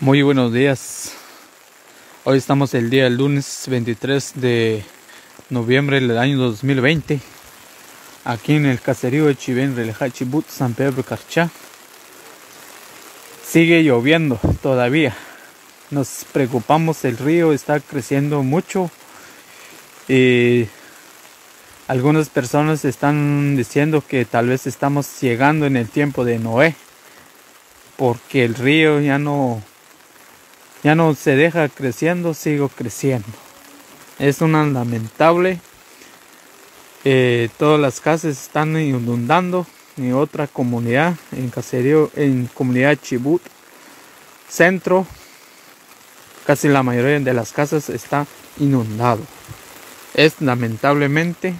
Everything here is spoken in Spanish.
Muy buenos días. Hoy estamos el día lunes 23 de noviembre del año 2020. Aquí en el caserío de Chivén, Relejachibut, San Pedro Carchá. Sigue lloviendo todavía. Nos preocupamos, el río está creciendo mucho. Y algunas personas están diciendo que tal vez estamos llegando en el tiempo de Noé. Porque el río ya no ya no se deja creciendo, sigo creciendo. Es una lamentable. Eh, todas las casas están inundando. En otra comunidad, en caserío, en comunidad Chibut, centro, casi la mayoría de las casas está inundado. Es lamentablemente